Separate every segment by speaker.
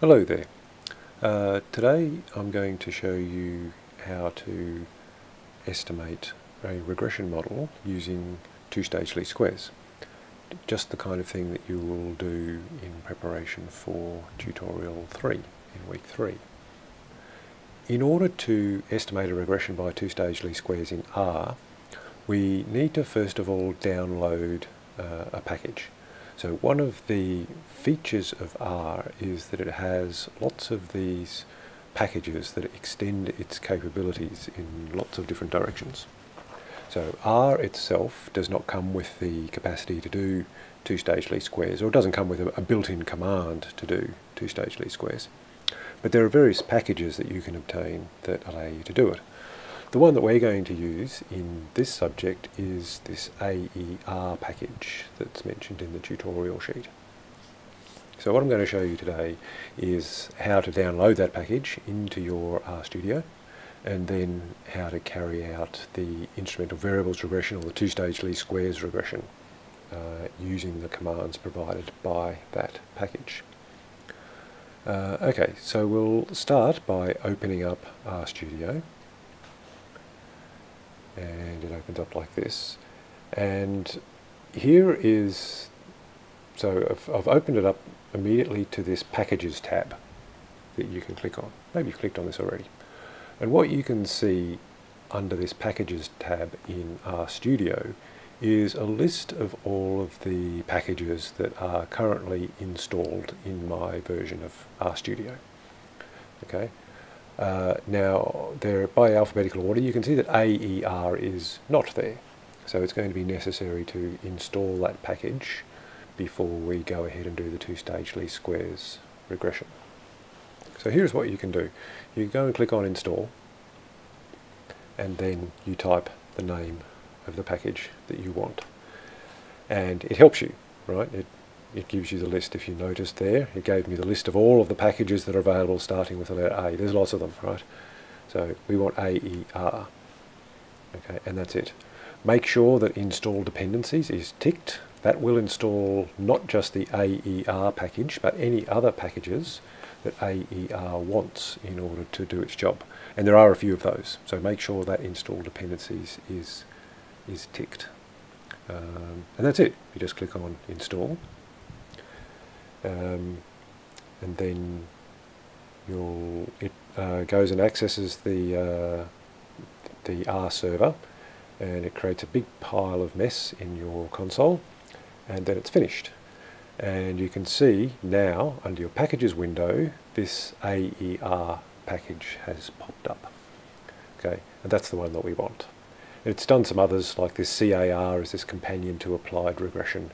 Speaker 1: Hello there. Uh, today I'm going to show you how to estimate a regression model using two-stage least squares. Just the kind of thing that you will do in preparation for tutorial 3 in week 3. In order to estimate a regression by two-stage least squares in R, we need to first of all download uh, a package. So one of the features of R is that it has lots of these packages that extend its capabilities in lots of different directions. So R itself does not come with the capacity to do two-stage least squares, or it doesn't come with a, a built-in command to do two-stage least squares. But there are various packages that you can obtain that allow you to do it. The one that we're going to use in this subject is this AER package that's mentioned in the tutorial sheet. So what I'm going to show you today is how to download that package into your RStudio and then how to carry out the instrumental variables regression or the two-stage least squares regression uh, using the commands provided by that package. Uh, okay, so we'll start by opening up RStudio and it opens up like this. And here is so I've, I've, opened it up immediately to this packages tab that you can click on. Maybe you've clicked on this already. And what you can see under this packages tab in RStudio is a list of all of the packages that are currently installed in my version of RStudio okay uh, now, they're by alphabetical order. You can see that AER is not there. So it's going to be necessary to install that package before we go ahead and do the two-stage least squares regression. So here's what you can do. You go and click on install and then you type the name of the package that you want. And it helps you, right? It it gives you the list if you noticed there. It gave me the list of all of the packages that are available starting with the letter A. There's lots of them, right? So we want AER. Okay, and that's it. Make sure that install dependencies is ticked. That will install not just the AER package, but any other packages that AER wants in order to do its job. And there are a few of those, so make sure that install dependencies is, is ticked. Um, and that's it. You just click on install um, and then you'll it uh, goes and accesses the uh, the R server and it creates a big pile of mess in your console and then it's finished. And you can see now under your packages window this AER package has popped up. Okay and that's the one that we want. It's done some others like this CAR is this companion to applied regression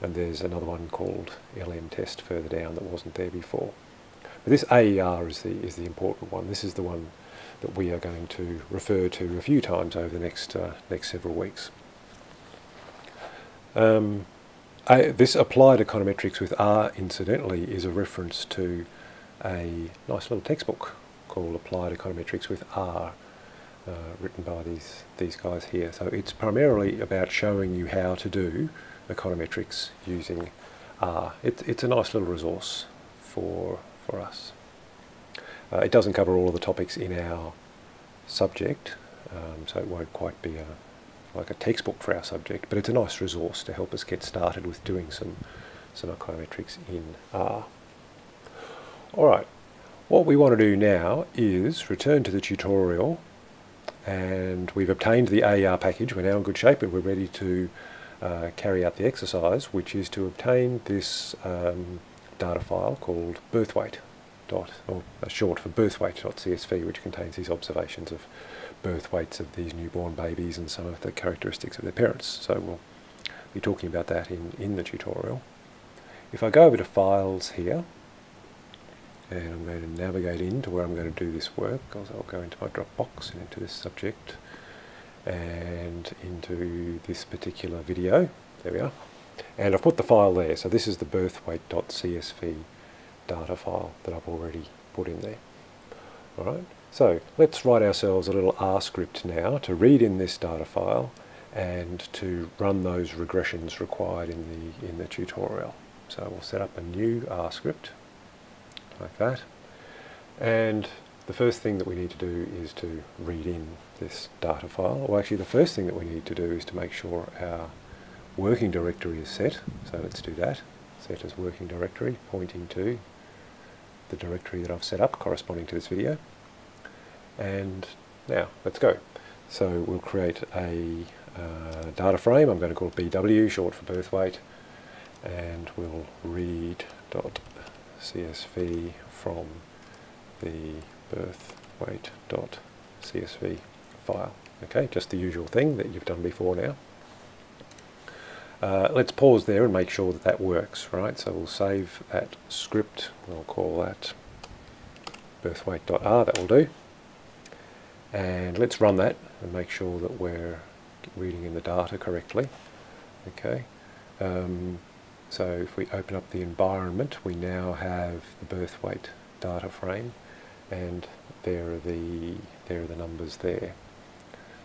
Speaker 1: and there's another one called LM test further down that wasn't there before. But this AER is the, is the important one. This is the one that we are going to refer to a few times over the next, uh, next several weeks. Um, I, this applied econometrics with R, incidentally, is a reference to a nice little textbook called Applied Econometrics with R, uh, written by these, these guys here. So it's primarily about showing you how to do econometrics using R. It, it's a nice little resource for, for us. Uh, it doesn't cover all of the topics in our subject, um, so it won't quite be a, like a textbook for our subject, but it's a nice resource to help us get started with doing some, some econometrics in R. Alright, what we want to do now is return to the tutorial and we've obtained the AER package, we're now in good shape and we're ready to uh, carry out the exercise, which is to obtain this um, data file called birthweight dot, or short for birthweight.csv, which contains these observations of birth weights of these newborn babies and some of the characteristics of their parents. So we'll be talking about that in, in the tutorial. If I go over to Files here, and I'm going to navigate into where I'm going to do this work, I'll go into my Dropbox and into this subject, and into this particular video. There we are. And I've put the file there. So this is the birthweight.csv data file that I've already put in there. Alright, so let's write ourselves a little R script now to read in this data file and to run those regressions required in the, in the tutorial. So we'll set up a new R script like that. And the first thing that we need to do is to read in this data file. Well, actually, the first thing that we need to do is to make sure our working directory is set. So let's do that. Set as working directory, pointing to the directory that I've set up corresponding to this video. And now, let's go. So we'll create a uh, data frame. I'm going to call it BW, short for birth weight. And we'll read dot CSV from the birth weight dot CSV file. Okay, just the usual thing that you've done before now. Uh, let's pause there and make sure that that works, right? So we'll save that script, we'll call that birthweight.r, that will do. And let's run that and make sure that we're reading in the data correctly. Okay. Um, so if we open up the environment, we now have the birth weight data frame and there are the there are the numbers there.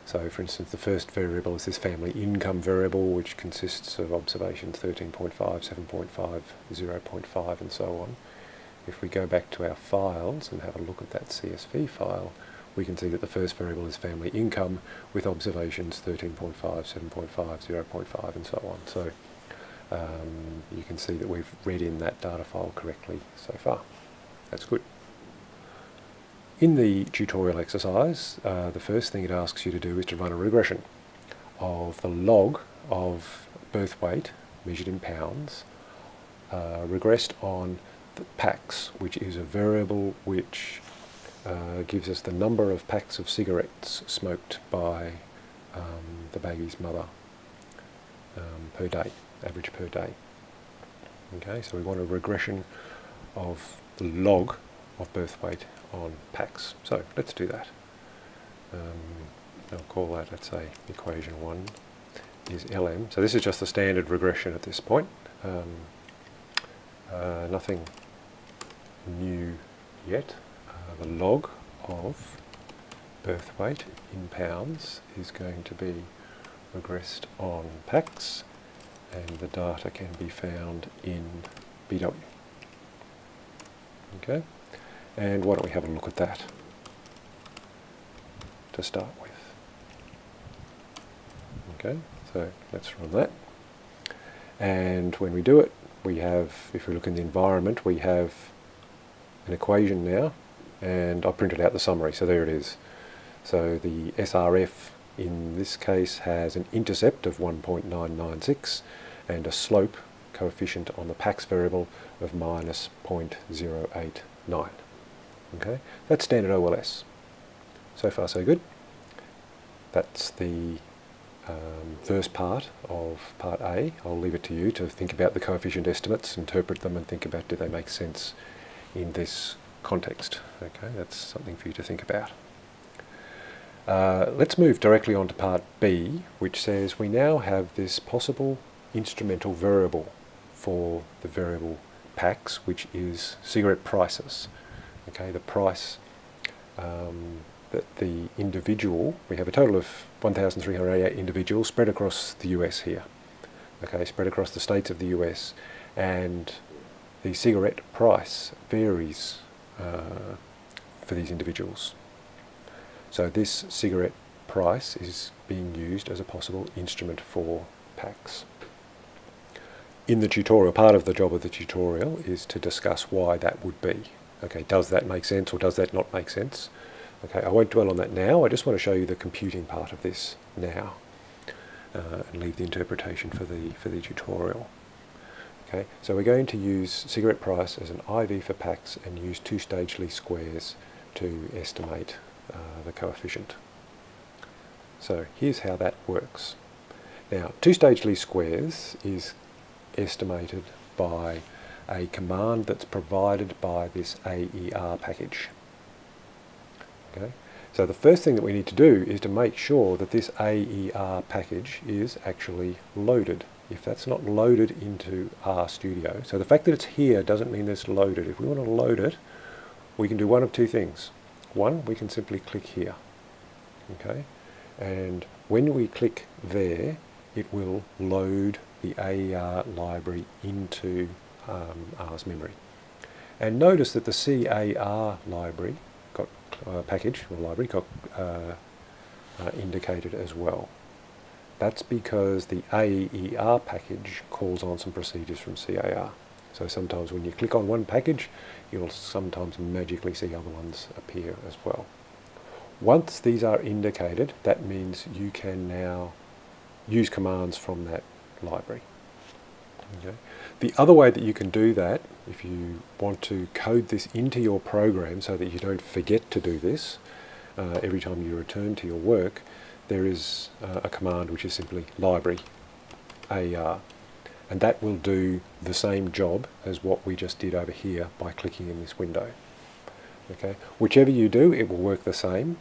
Speaker 1: So for instance the first variable is this family income variable which consists of observations 13.5, 7.5, 0.5 and so on. If we go back to our files and have a look at that CSV file we can see that the first variable is family income with observations 13.5, 7.5, 0.5 and so on. So um, you can see that we've read in that data file correctly so far. That's good. In the tutorial exercise, uh, the first thing it asks you to do is to run a regression of the log of birth weight measured in pounds uh, regressed on the packs, which is a variable which uh, gives us the number of packs of cigarettes smoked by um, the baby's mother um, per day, average per day. Okay, so we want a regression of the log of birth weight on packs. So let's do that. Um, I'll call that, let's say, equation 1 is LM. So this is just the standard regression at this point. Um, uh, nothing new yet. Uh, the log of birth weight in pounds is going to be regressed on packs and the data can be found in BW. Okay. And why don't we have a look at that to start with. Okay, so let's run that. And when we do it, we have, if we look in the environment, we have an equation now, and I printed out the summary, so there it is. So the SRF in this case has an intercept of 1.996 and a slope coefficient on the packs variable of minus 0.089. Okay, that's standard OLS. So far so good. That's the um, first part of part A. I'll leave it to you to think about the coefficient estimates, interpret them and think about do they make sense in this context. Okay, that's something for you to think about. Uh, let's move directly on to part B, which says we now have this possible instrumental variable for the variable packs, which is cigarette prices okay, the price um, that the individual, we have a total of 1,388 individuals spread across the US here, okay, spread across the states of the US, and the cigarette price varies uh, for these individuals. So this cigarette price is being used as a possible instrument for packs. In the tutorial, part of the job of the tutorial is to discuss why that would be. Okay, does that make sense or does that not make sense? Okay, I won't dwell on that now. I just want to show you the computing part of this now uh, and leave the interpretation for the, for the tutorial. Okay, so we're going to use cigarette price as an IV for packs and use two-stage least squares to estimate uh, the coefficient. So here's how that works. Now, two-stage least squares is estimated by a command that's provided by this AER package. Okay. So the first thing that we need to do is to make sure that this AER package is actually loaded. If that's not loaded into RStudio, so the fact that it's here doesn't mean it's loaded. If we want to load it, we can do one of two things. One, we can simply click here. Okay, and when we click there, it will load the AER library into um, R's memory. And notice that the CAR library got uh, package or library got uh, uh, indicated as well. That's because the AER package calls on some procedures from CAR. So sometimes when you click on one package, you'll sometimes magically see other ones appear as well. Once these are indicated, that means you can now use commands from that library. Okay. The other way that you can do that, if you want to code this into your program so that you don't forget to do this uh, every time you return to your work, there is uh, a command which is simply library AER and that will do the same job as what we just did over here by clicking in this window. Okay, Whichever you do it will work the same.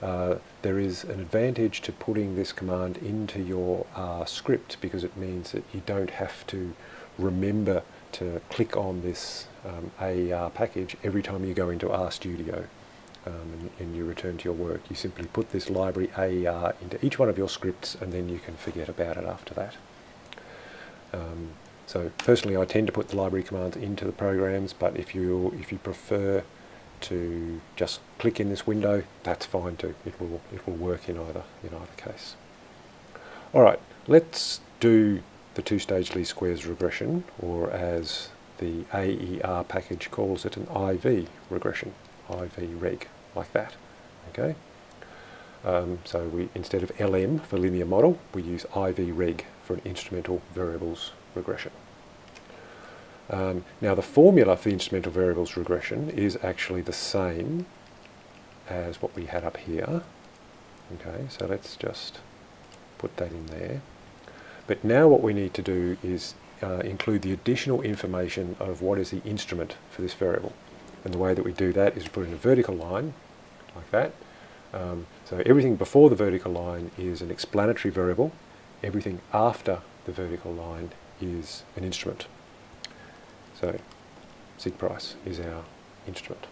Speaker 1: Uh, there is an advantage to putting this command into your R script because it means that you don't have to remember to click on this um, AER package every time you go into RStudio um, and, and, you return to your work. You simply put this library AER into each one of your scripts and then you can forget about it after that. Um, so personally I tend to put the library commands into the programs but if you if you prefer to just click in this window that's fine too it will it will work in either in either case alright let's do the two-stage least squares regression or as the AER package calls it an IV regression IV reg like that okay um, so we instead of LM for linear model we use IV reg for an instrumental variables regression. Um, now the formula for the instrumental variables regression is actually the same as what we had up here. Okay, so let's just put that in there. But now what we need to do is uh, include the additional information of what is the instrument for this variable. And the way that we do that is put in a vertical line, like that. Um, so everything before the vertical line is an explanatory variable, everything after the vertical line is an instrument. So cig price is our instrument.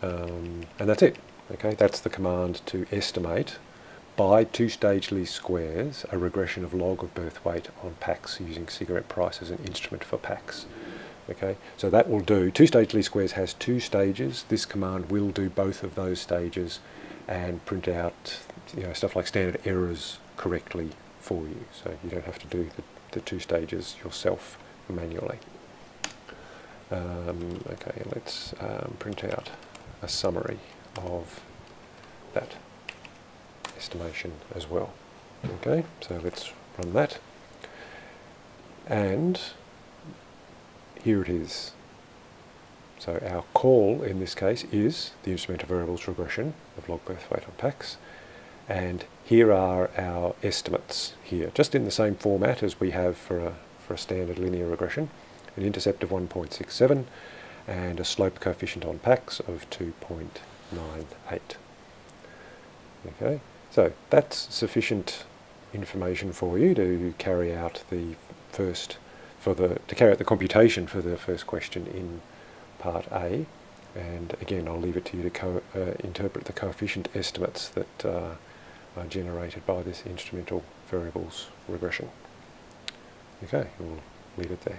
Speaker 1: Um, and that's it. Okay, that's the command to estimate by two-stage least squares a regression of log of birth weight on packs using cigarette price as an instrument for packs. Okay, so that will do, two-stage least squares has two stages. This command will do both of those stages and print out you know, stuff like standard errors correctly for you. So you don't have to do the, the two stages yourself manually. Um, okay, let's um, print out a summary of that estimation as well. Okay, so let's run that. And here it is. So our call in this case is the instrumental variables regression of log birth weight on packs and here are our estimates here, just in the same format as we have for a, for a standard linear regression. An intercept of 1.67 and a slope coefficient on packs of 2.98. Okay, so that's sufficient information for you to carry out the first, for the, to carry out the computation for the first question in part A. And again, I'll leave it to you to uh, interpret the coefficient estimates that uh, are generated by this instrumental variables regression. Okay, we'll leave it there.